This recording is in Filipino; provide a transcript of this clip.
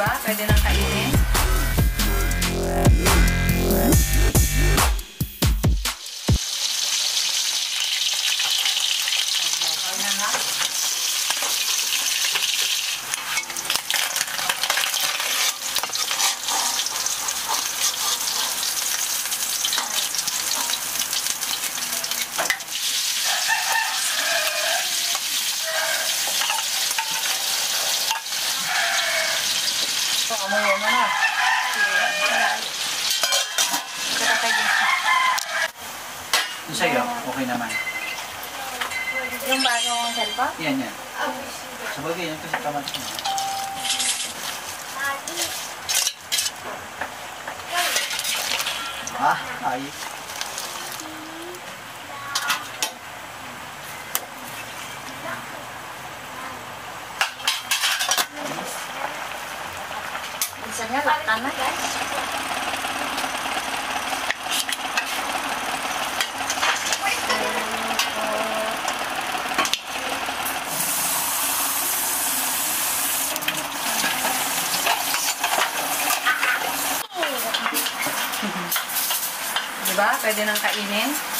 ba? Pwede nang kainin. Ayan na. So, amoy mo na. Yung sa'yo, okay naman. Yung bago kong cellphone? Yan, yan. Sa bagay, yan kasi tamat mo. Ah, ay. hasilnya tanah ya diba? Pwede nang kainin.